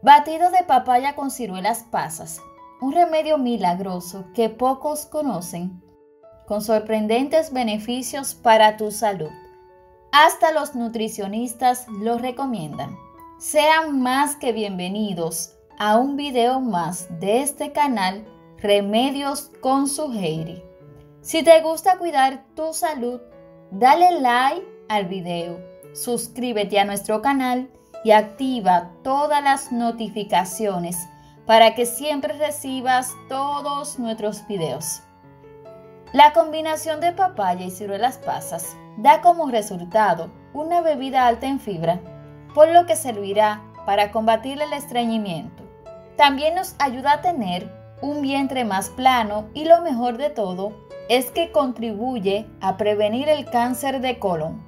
Batido de papaya con ciruelas pasas. Un remedio milagroso que pocos conocen, con sorprendentes beneficios para tu salud. Hasta los nutricionistas lo recomiendan. Sean más que bienvenidos a un video más de este canal Remedios con su Heiri. Si te gusta cuidar tu salud, dale like al video, suscríbete a nuestro canal y activa todas las notificaciones para que siempre recibas todos nuestros videos. La combinación de papaya y ciruelas pasas da como resultado una bebida alta en fibra, por lo que servirá para combatir el estreñimiento. También nos ayuda a tener un vientre más plano y lo mejor de todo es que contribuye a prevenir el cáncer de colon.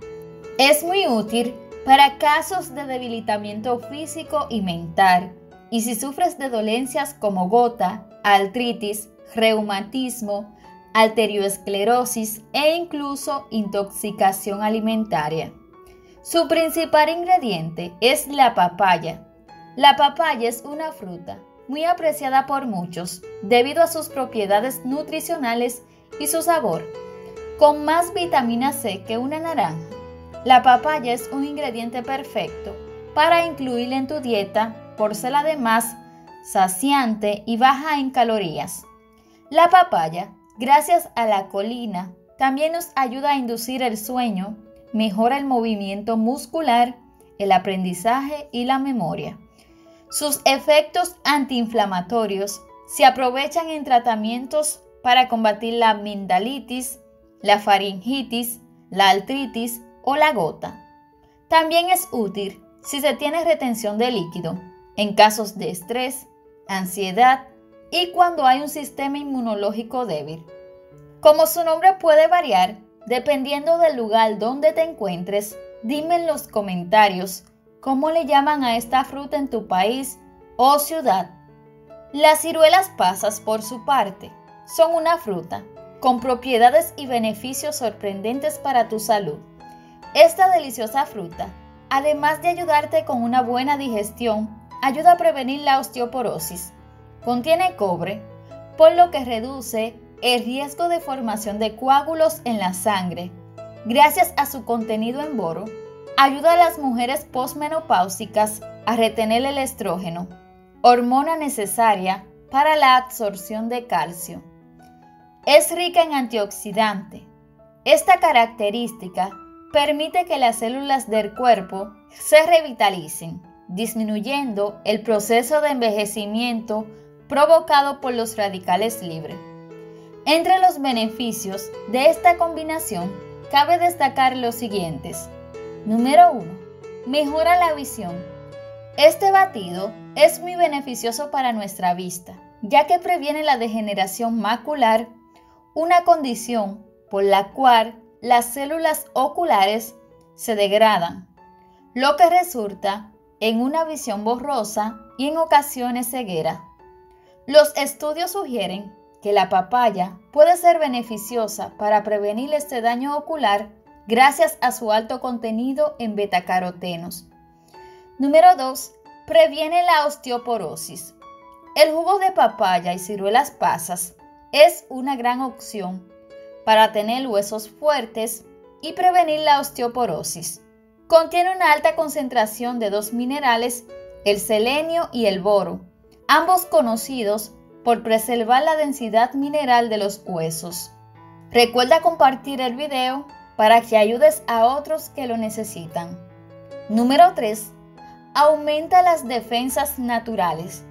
Es muy útil para casos de debilitamiento físico y mental y si sufres de dolencias como gota, artritis, reumatismo, arterioesclerosis e incluso intoxicación alimentaria. Su principal ingrediente es la papaya. La papaya es una fruta muy apreciada por muchos debido a sus propiedades nutricionales y su sabor, con más vitamina C que una naranja. La papaya es un ingrediente perfecto para incluir en tu dieta por ser además saciante y baja en calorías. La papaya, gracias a la colina, también nos ayuda a inducir el sueño, mejora el movimiento muscular, el aprendizaje y la memoria. Sus efectos antiinflamatorios se aprovechan en tratamientos para combatir la amigdalitis, la faringitis, la artritis o la gota. También es útil si se tiene retención de líquido en casos de estrés, ansiedad y cuando hay un sistema inmunológico débil. Como su nombre puede variar, dependiendo del lugar donde te encuentres, dime en los comentarios ¿Cómo le llaman a esta fruta en tu país o ciudad? Las ciruelas pasas, por su parte, son una fruta con propiedades y beneficios sorprendentes para tu salud. Esta deliciosa fruta, además de ayudarte con una buena digestión, ayuda a prevenir la osteoporosis. Contiene cobre, por lo que reduce el riesgo de formación de coágulos en la sangre. Gracias a su contenido en boro, ayuda a las mujeres posmenopáusicas a retener el estrógeno, hormona necesaria para la absorción de calcio. Es rica en antioxidante. Esta característica permite que las células del cuerpo se revitalicen, disminuyendo el proceso de envejecimiento provocado por los radicales libres. Entre los beneficios de esta combinación cabe destacar los siguientes. Número 1. Mejora la visión. Este batido es muy beneficioso para nuestra vista, ya que previene la degeneración macular, una condición por la cual las células oculares se degradan, lo que resulta en una visión borrosa y en ocasiones ceguera. Los estudios sugieren que la papaya puede ser beneficiosa para prevenir este daño ocular gracias a su alto contenido en betacarotenos. Número 2. Previene la osteoporosis. El jugo de papaya y ciruelas pasas es una gran opción para tener huesos fuertes y prevenir la osteoporosis. Contiene una alta concentración de dos minerales, el selenio y el boro, ambos conocidos por preservar la densidad mineral de los huesos. Recuerda compartir el video para que ayudes a otros que lo necesitan. Número 3. Aumenta las defensas naturales.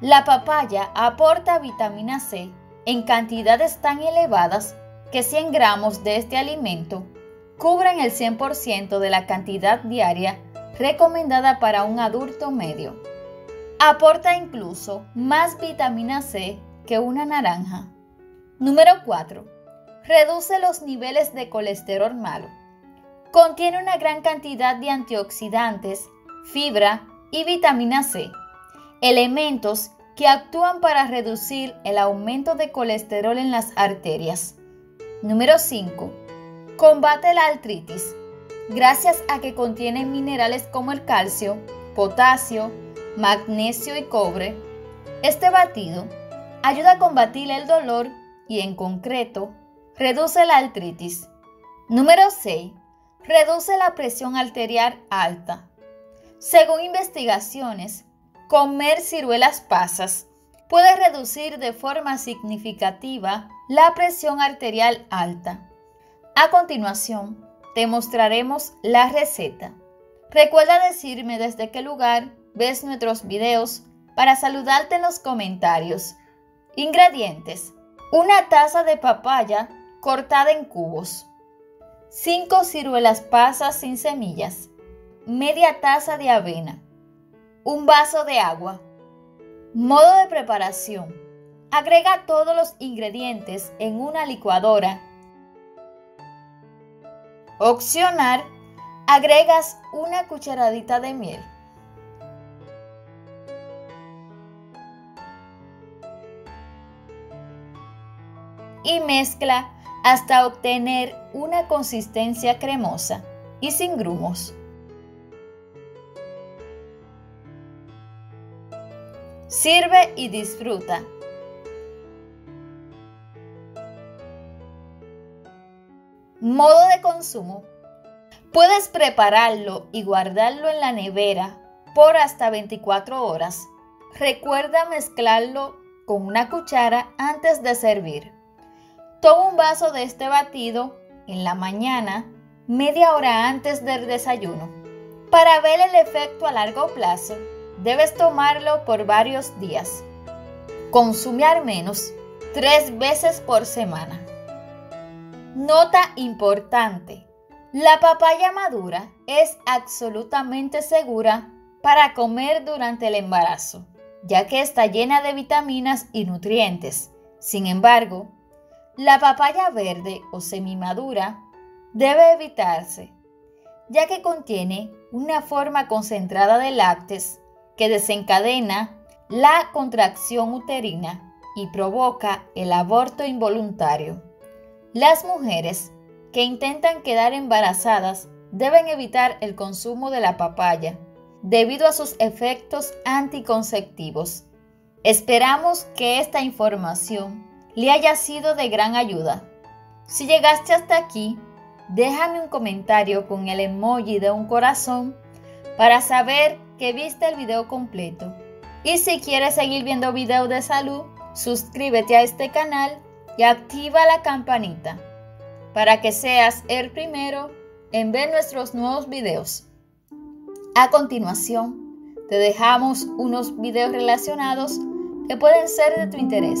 La papaya aporta vitamina C en cantidades tan elevadas que 100 gramos de este alimento cubren el 100% de la cantidad diaria recomendada para un adulto medio. Aporta incluso más vitamina C que una naranja. Número 4 reduce los niveles de colesterol malo. Contiene una gran cantidad de antioxidantes, fibra y vitamina C, elementos que actúan para reducir el aumento de colesterol en las arterias. Número 5. Combate la artritis. Gracias a que contiene minerales como el calcio, potasio, magnesio y cobre, este batido ayuda a combatir el dolor y en concreto reduce la artritis. Número 6. Reduce la presión arterial alta. Según investigaciones, comer ciruelas pasas puede reducir de forma significativa la presión arterial alta. A continuación, te mostraremos la receta. Recuerda decirme desde qué lugar ves nuestros videos para saludarte en los comentarios. Ingredientes. Una taza de papaya cortada en cubos. 5 ciruelas pasas sin semillas. Media taza de avena. Un vaso de agua. Modo de preparación. Agrega todos los ingredientes en una licuadora. Opcional. Agregas una cucharadita de miel. Y mezcla hasta obtener una consistencia cremosa y sin grumos. Sirve y disfruta. Modo de consumo. Puedes prepararlo y guardarlo en la nevera por hasta 24 horas. Recuerda mezclarlo con una cuchara antes de servir. Toma un vaso de este batido en la mañana, media hora antes del desayuno. Para ver el efecto a largo plazo, debes tomarlo por varios días. Consume al menos tres veces por semana. Nota importante. La papaya madura es absolutamente segura para comer durante el embarazo, ya que está llena de vitaminas y nutrientes. Sin embargo, la papaya verde o semimadura debe evitarse, ya que contiene una forma concentrada de lácteos que desencadena la contracción uterina y provoca el aborto involuntario. Las mujeres que intentan quedar embarazadas deben evitar el consumo de la papaya debido a sus efectos anticonceptivos. Esperamos que esta información le haya sido de gran ayuda. Si llegaste hasta aquí, déjame un comentario con el emoji de un corazón para saber que viste el video completo. Y si quieres seguir viendo videos de salud, suscríbete a este canal y activa la campanita para que seas el primero en ver nuestros nuevos videos. A continuación, te dejamos unos videos relacionados que pueden ser de tu interés.